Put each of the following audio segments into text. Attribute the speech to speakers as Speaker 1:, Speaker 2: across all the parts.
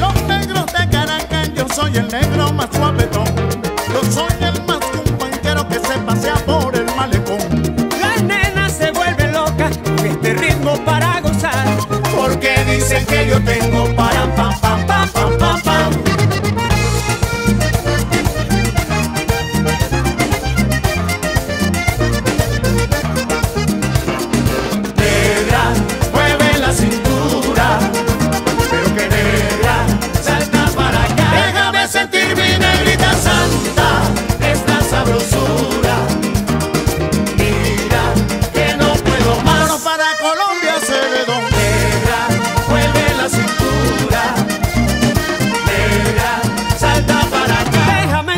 Speaker 1: Los negros de Caracas yo soy el negro más suavetón. Yo soy el más compañero que se pasea por el malecón.
Speaker 2: Las nenas se vuelven locas con este ritmo para gozar. Porque dicen que yo tengo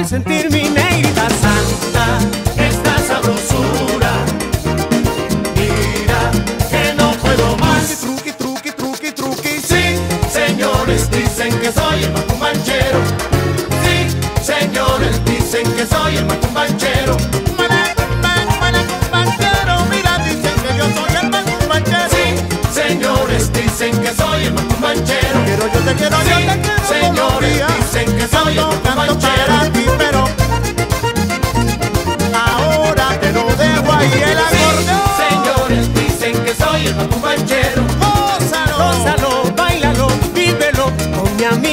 Speaker 2: sentir mi
Speaker 1: negrita santa, esta sabrosura. Mira que no
Speaker 2: puedo más. Truqui, truqui, truqui, truqui. Sí,
Speaker 1: señores, dicen que soy el macumbanchero.
Speaker 2: Sí, señores, dicen que soy el
Speaker 1: macumbanchero. Dicen que soy el macumbanchero.
Speaker 2: Quiero,
Speaker 3: yo te quiero, sí, yo te quiero. Señores,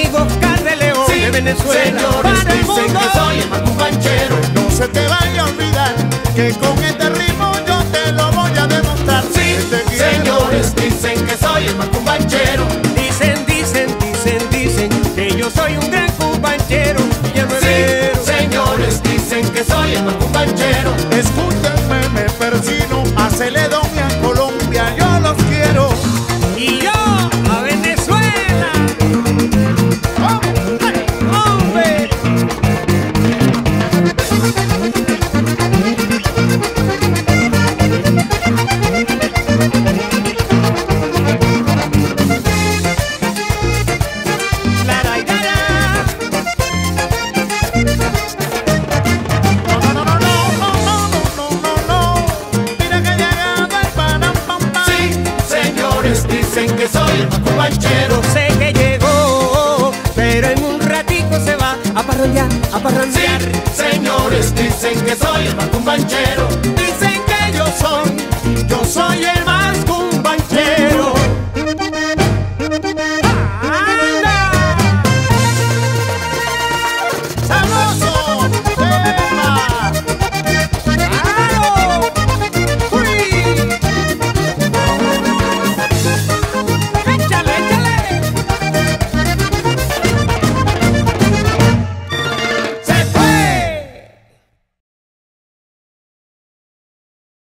Speaker 3: con mi amigo Oscar de León
Speaker 1: Sí,
Speaker 3: de Venezuela
Speaker 1: señores,
Speaker 3: para el
Speaker 1: dicen
Speaker 3: mundo.
Speaker 1: que soy el macumbanchero.
Speaker 2: No se te vaya a olvidar que con este ritmo yo te lo voy a demostrar.
Speaker 1: Sí, señores, dicen que soy el macumbanchero.
Speaker 3: Dicen, dicen, dicen, dicen que yo soy un gran el
Speaker 1: Sí, señores, dicen que soy el macumbanchero.
Speaker 2: Escúchenme, me
Speaker 1: Dicen que soy el
Speaker 3: banchero. Sé que llegó, pero en un ratico se va a parrandear, a parrandear.
Speaker 1: Sí, señores, dicen que soy el banchero. Dicen que yo soy, yo soy el